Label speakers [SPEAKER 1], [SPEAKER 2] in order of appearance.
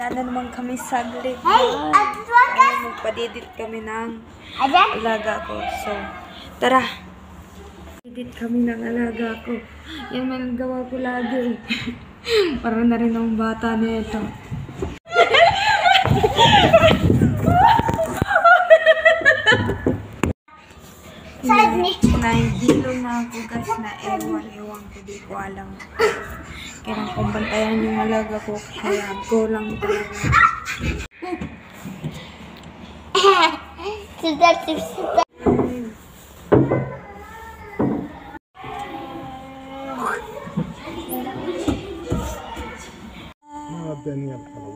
[SPEAKER 1] Wala na naman kami saglit.
[SPEAKER 2] Hey,
[SPEAKER 1] Ay, magpadidit kami ng alaga ko. So, tara. Edit kami ng alaga ko. Yan man ang gawa ko lagi. Para na rin ang bata nito.
[SPEAKER 2] na
[SPEAKER 1] dilo na gugas na ewan, ewan ko, di ko alam. Kaya kung bantayan yung malaga ko, kaya go lang talaga.
[SPEAKER 3] Sudak, sudak. Ah, Daniel,
[SPEAKER 2] kalau